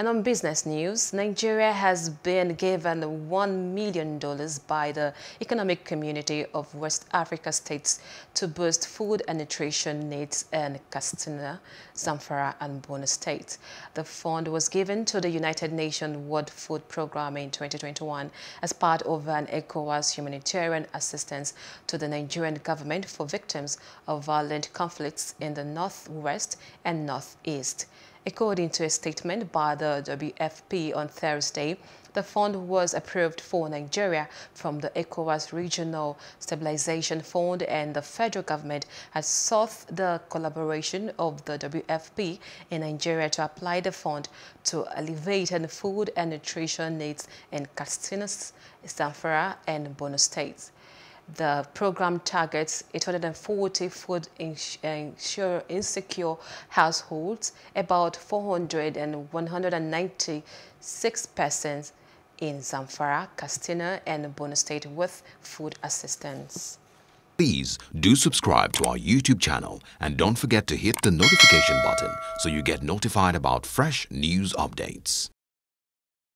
And on business news, Nigeria has been given $1 million by the Economic Community of West Africa States to boost food and nutrition needs in Katsina, Zamfara and Borno states. The fund was given to the United Nations World Food Programme in 2021 as part of an ECOWAS humanitarian assistance to the Nigerian government for victims of violent conflicts in the northwest and northeast. According to a statement by the WFP on Thursday, the fund was approved for Nigeria from the ECOWAS Regional Stabilization Fund and the federal government has sought the collaboration of the WFP in Nigeria to apply the fund to alleviate food and nutrition needs in Katsina, Zamfara and Borno states. The program targets 840 food uh, insure, insecure households, about 400 and 196 persons in Zamfara, Katsina and Borno State with food assistance. Please do subscribe to our YouTube channel and don't forget to hit the notification button so you get notified about fresh news updates.